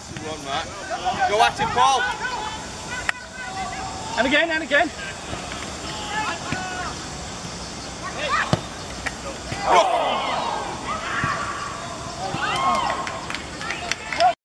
one, Matt. Go at him, Paul. And again, and again. Oh.